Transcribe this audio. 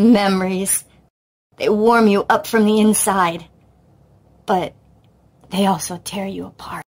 Memories. They warm you up from the inside. But they also tear you apart.